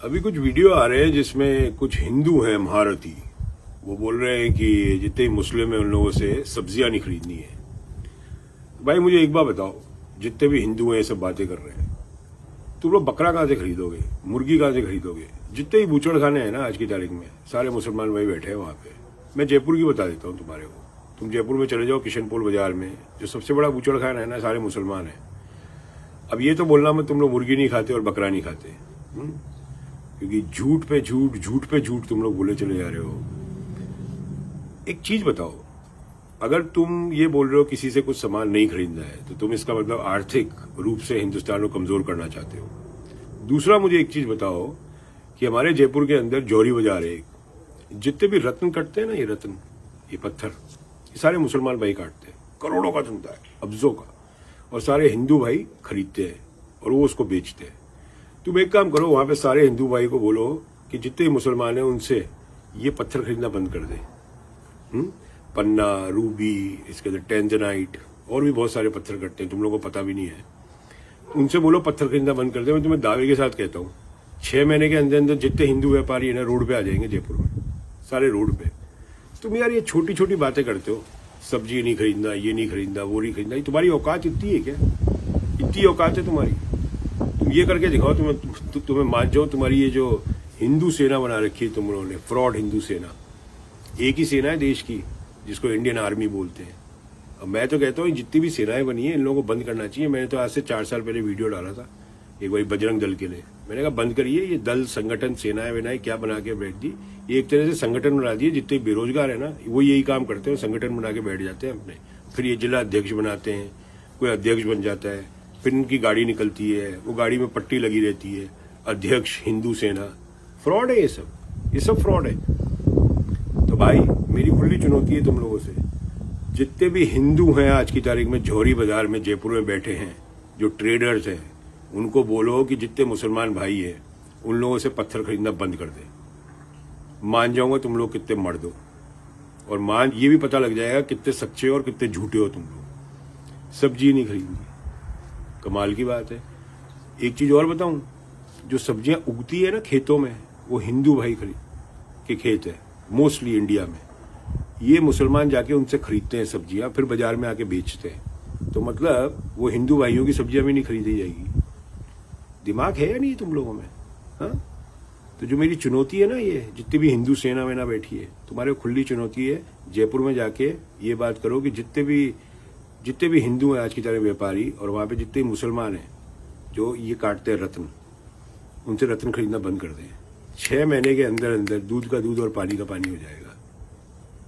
अभी कुछ वीडियो आ रहे हैं जिसमें कुछ हिंदू हैं महारथी। वो बोल रहे हैं कि जितने मुस्लिम हैं उन लोगों से सब्ज़ियाँ नहीं खरीदनी है। भाई मुझे एक बार बताओ, जितने भी हिंदू हैं ये सब बातें कर रहे हैं, तुम लोग बकरा कहाँ से खरीदोगे, मुर्गी कहाँ से खरीदोगे? जितने भी बूचड़ खाने हैं ना आज की तारीख में, सारे मुसलमान भाई बैठे हैं वहाँ पे। मैं जयपुर की बता देता हूँ तुम्हारे को। तुम जयपुर में चले जाओ किशनपुर बाज़ार में, जो सबसे बड़ा बूचड़ खाना है ना, सारे मुसलमान है। अब ये तो बोलना मैं तुम लोग मुर्गी नहीं खाते और बकरा नहीं खाते। हुँ? क्योंकि झूठ पे झूठ झूठ पे झूठ तुम लोग बोले चले जा रहे हो। एक चीज़ बताओ, अगर तुम ये बोल रहे हो किसी से कुछ सामान नहीं खरीदना है तो तुम इसका मतलब आर्थिक रूप से हिंदुस्तान को कमज़ोर करना चाहते हो। दूसरा मुझे एक चीज़ बताओ कि हमारे जयपुर के अंदर जौहरी बाज़ार है। जितने भी रत्न कटते हैं ना ये रत्न, ये पत्थर, ये सारे मुसलमान भाई काटते हैं, करोड़ों का चुनता है अब्जों का। और सारे हिंदू भाई खरीदते हैं और वो उसको बेचते हैं। तुम एक काम करो, वहाँ पे सारे हिंदू भाई को बोलो कि जितने मुसलमान हैं उनसे ये पत्थर खरीदना बंद कर दे। हुँ? पन्ना, रूबी, इसके अंदर टेंजनाइट, और भी बहुत सारे पत्थर कटते हैं, तुम लोगों को पता भी नहीं है। उनसे बोलो पत्थर खरीदना बंद कर दे, मैं तुम्हें दावे के साथ कहता हूँ। छह महीने के अंदर अंदर जितने हिंदू व्यापारी है ना, रोड पे आ जाएँगे जयपुर में, सारे रोड पे। तुम यार ये छोटी छोटी बातें करते हो, सब्ज़ी नहीं खरीदना, ये नहीं खरीदना, वो नहीं खरीदना तुम्हारी औकात इतनी है क्या? इतनी औकात है तुम्हारी? तुम ये करके दिखाओ, तुम्हें तुम्हें मान जाओ तुम्हारी ये जो हिंदू सेना बना रखी है तुम उन्होंने फ्रॉड हिंदू सेना, एक ही सेना है देश की, जिसको इंडियन आर्मी बोलते हैं। अब मैं तो कहता हूँ जितनी भी सेनाएँ बनी है, इन लोगों को बंद करना चाहिए। मैंने तो आज से चार साल पहले वीडियो डाला था, एक बार बजरंग दल के लिए। मैंने कहा, बंद करिए, ये दल, संगठन, सेनाएँ वेनाएँ क्या बना के बैठ दी? ये एक तरह से संगठन बना दिए, जितने बेरोजगार है ना, वो यही काम करते हैं संगठन बना के बैठ जाते हैं अपने। फिर ये जिला अध्यक्ष बनाते हैं, कोई अध्यक्ष बन जाता है फिर इनकी गाड़ी निकलती है, वो गाड़ी में पट्टी लगी रहती है, अध्यक्ष, हिंदू सेना, फ्रॉड है ये सब ये सब फ्रॉड है। तो भाई, मेरी खुली चुनौती है तुम लोगों से। जितने भी हिंदू हैं आज की तारीख में, जौहरी बाज़ार में, जयपुर में बैठे हैं, जो ट्रेडर्स हैं, उनको बोलो कि जितने मुसलमान भाई हैं, उन लोगों से पत्थर खरीदना बंद कर दे। मान जाऊँगा तुम लोग कितने मर्द हो। और मान, ये भी पता लग जाएगा कितने सच्चे और कितने झूठे हो तुम लोग। सब्ज़ी नहीं खरीदनी। कमाल की बात है। एक चीज़ और बताऊँ, जो सब्ज़ियाँ उगती है ना खेतों में, वो हिंदू भाई खरीद के खेत है, मोस्टली इंडिया में। ये मुसलमान जाके उनसे खरीदते हैं सब्ज़ियाँ, फिर बाज़ार में आके बेचते हैं। तो मतलब वो हिंदू भाइयों की सब्ज़ियाँ भी नहीं खरीदी जाएगी। दिमाग है या नहीं तुम लोगों में? हाँ? तो जो मेरी चुनौती है ना ये, जितनी भी हिंदू सेना वेना बैठी है, तुम्हारे खुली चुनौती है, जयपुर में जाके ये बात करो कि जितने भी जितने भी हिंदू हैं आज की तरह व्यापारी, और वहाँ पे जितने मुसलमान हैं, जो ये काटते हैं रत्न, उनसे रत्न खरीदना बंद कर दें। छह महीने के अंदर अंदर दूध का दूध और पानी का पानी हो जाएगा।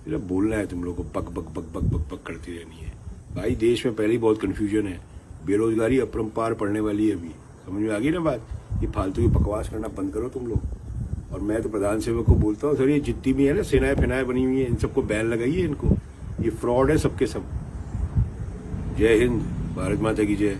फिर बोलना है तुम लोग को पक बक पक बक बक पक करती रहनी है। भाई, देश में पहले ही बहुत कन्फ्यूज़न है। बेरोजगारी अपरम्पार पड़ने वाली है अभी। समझ में आ गई ना बात? ये फालतू की बकवास करना बंद करो तुम लोग। और मैं तो प्रधान सेवक को बोलता हूँ, सर, ये जितनी भी है ना सेनाएँ फिनाएँ बनी हुई है, इन सबको बैन लगाइए इनको। ये फ्रॉड है सबके सब। जय हिंद भारत माता की जय